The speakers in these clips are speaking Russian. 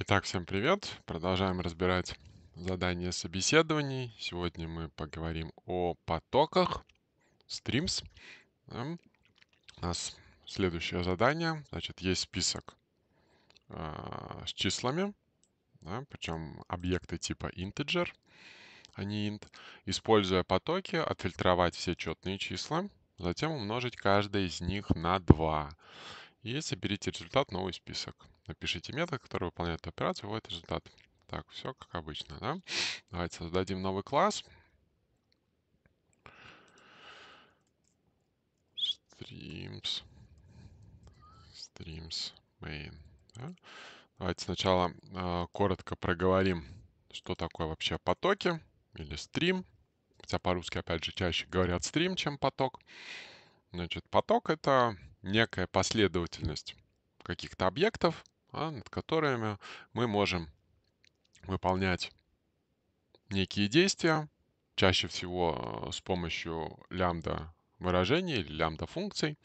Итак, всем привет! Продолжаем разбирать задания собеседований. Сегодня мы поговорим о потоках, streams. Да. У нас следующее задание. Значит, есть список э, с числами, да, причем объекты типа integer, а не int. Используя потоки, отфильтровать все четные числа, затем умножить каждое из них на 2. И соберите результат новый список. Напишите метод, который выполняет операцию, выводит результат. Так, все как обычно, да? Давайте создадим новый класс. Streams. Streams main. Да? Давайте сначала э, коротко проговорим, что такое вообще потоки или стрим. Хотя по-русски, опять же, чаще говорят стрим, чем поток. Значит, поток — это некая последовательность каких-то объектов, а, над которыми мы можем выполнять некие действия, чаще всего э, с помощью лямбда выражений или лямбда функций.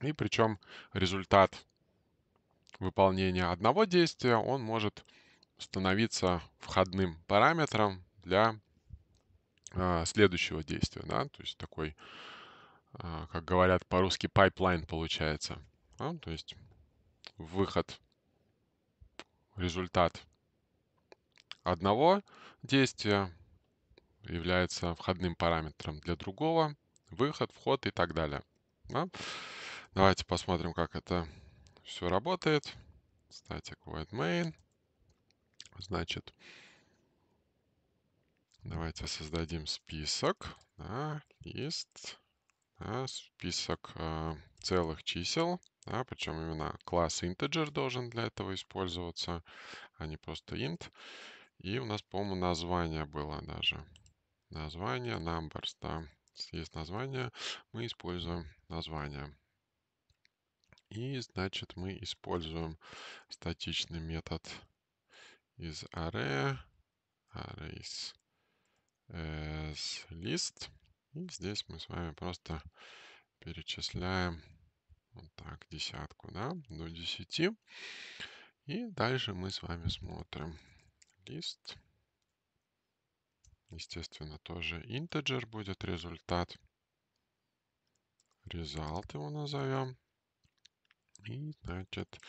И причем результат выполнения одного действия, он может становиться входным параметром для э, следующего действия. Да? То есть такой, как говорят по-русски, pipeline получается. Да? То есть выход, результат одного действия является входным параметром для другого, выход, вход и так далее. Да? Давайте посмотрим, как это все работает. Static void main. Значит, давайте создадим список. Да, лист. Да, список э, целых чисел. Да, причем именно класс integer должен для этого использоваться, а не просто int. И у нас, по-моему, название было даже. Название numbers, да. Есть название, мы используем название. И, значит, мы используем статичный метод из array, arrays as list. И здесь мы с вами просто перечисляем вот так, десятку, да, до 10. И дальше мы с вами смотрим лист. Естественно, тоже integer будет результат. Result его назовем. И, значит,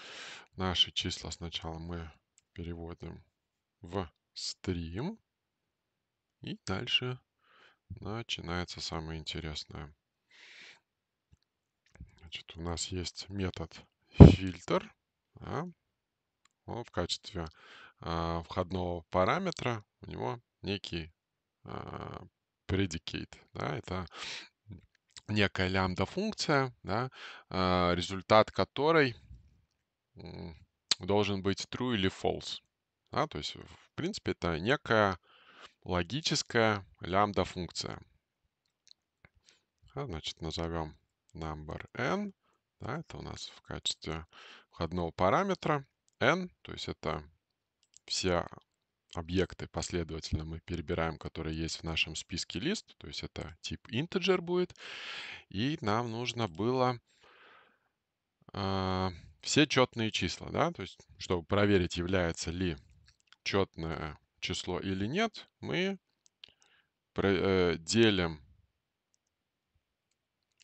наши числа сначала мы переводим в стрим. И дальше начинается самое интересное. Значит, у нас есть метод фильтр. Да. Он в качестве э, входного параметра у него некий э, predicate. Да, это некая лямбда-функция, да, э, результат которой должен быть true или false. Да, то есть, в принципе, это некая логическая лямбда-функция. Да, значит, назовем number n. Да, это у нас в качестве входного параметра n, то есть это все объекты последовательно мы перебираем, которые есть в нашем списке лист, то есть это тип integer будет. И нам нужно было э, все четные числа, да, то есть чтобы проверить, является ли четное число или нет, мы э, делим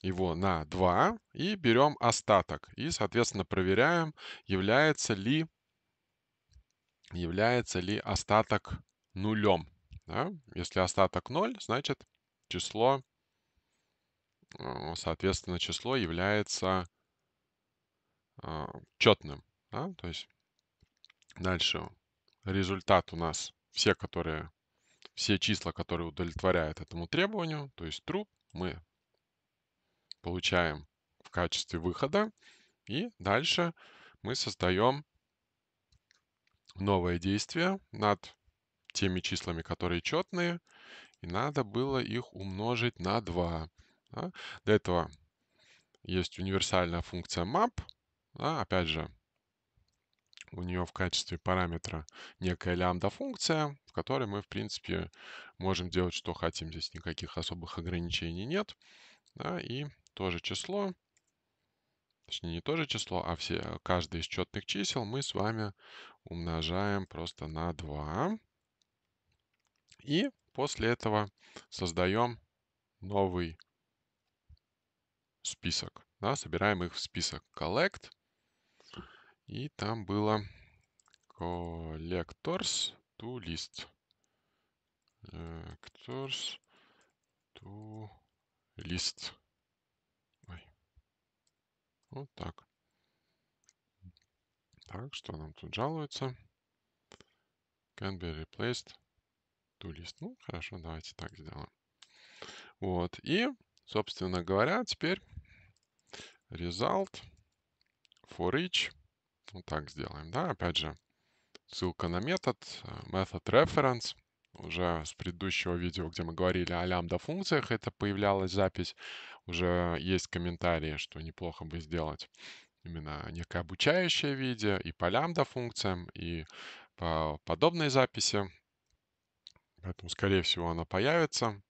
его на 2 и берем остаток. И, соответственно, проверяем, является ли, является ли остаток нулем. Да? Если остаток 0, значит число, э, соответственно, число является э, четным. Да? То есть дальше результат у нас все, которые, все числа, которые удовлетворяют этому требованию, то есть true, мы получаем в качестве выхода. И дальше мы создаем новое действие над теми числами, которые четные. И надо было их умножить на 2. Да? Для этого есть универсальная функция map. Да? Опять же, у нее в качестве параметра некая лямбда-функция, в которой мы, в принципе, можем делать, что хотим. Здесь никаких особых ограничений нет. Да? И тоже число. точнее не то же число, а все, каждое из четных чисел мы с вами умножаем просто на 2. И после этого создаем новый список. Да, собираем их в список collect. И там было collectors to list. Collectors to list. Ой. Вот так. Так, что нам тут жалуется? Can be replaced to list. Ну, хорошо, давайте так сделаем. Вот. И, собственно говоря, теперь result for each. Вот так сделаем, да, опять же, ссылка на метод, method reference. Уже с предыдущего видео, где мы говорили о лямбда функциях, это появлялась запись. Уже есть комментарии, что неплохо бы сделать именно некое обучающее видео и по лямбда функциям, и по подобной записи. Поэтому, скорее всего, она появится.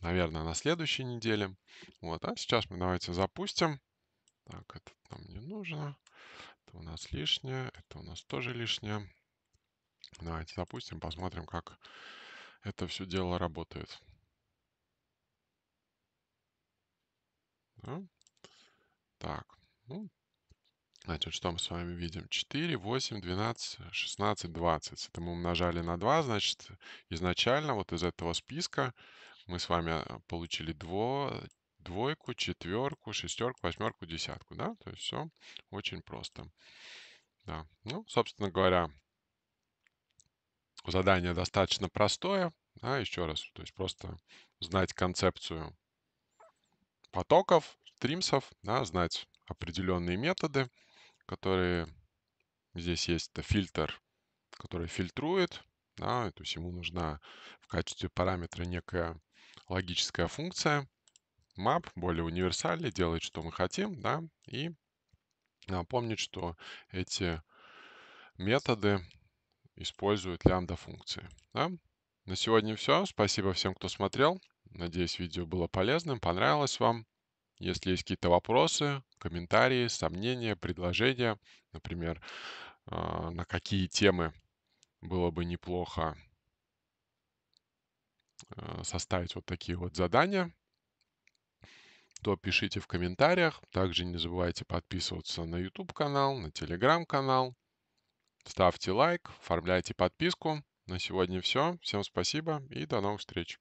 Наверное, на следующей неделе. Вот, а сейчас мы давайте запустим. Так, это нам не нужно. Это у нас лишнее. Это у нас тоже лишнее. Давайте запустим, посмотрим, как это все дело работает. Да? Так, ну, значит, что мы с вами видим? 4, 8, 12, 16, 20. Это мы умножали на 2, значит, изначально вот из этого списка мы с вами э, получили дво, двойку, четверку, шестерку, восьмерку, десятку, да? То есть все очень просто. Да. Ну, собственно говоря, задание достаточно простое. Да, еще раз, то есть просто знать концепцию потоков, стримсов, да, знать определенные методы, которые здесь есть это фильтр, который фильтрует, да, то есть ему нужна в качестве параметра некая логическая функция. Map более универсальный, делает, что мы хотим, да, и напомнить, что эти методы используют лямбда функции. Да? На сегодня все. Спасибо всем, кто смотрел. Надеюсь, видео было полезным, понравилось вам. Если есть какие-то вопросы, комментарии, сомнения, предложения, например, а, на какие темы было бы неплохо а, составить вот такие вот задания, то пишите в комментариях. Также не забывайте подписываться на YouTube канал, на Telegram канал. Ставьте лайк, оформляйте подписку. На сегодня все. Всем спасибо и до новых встреч.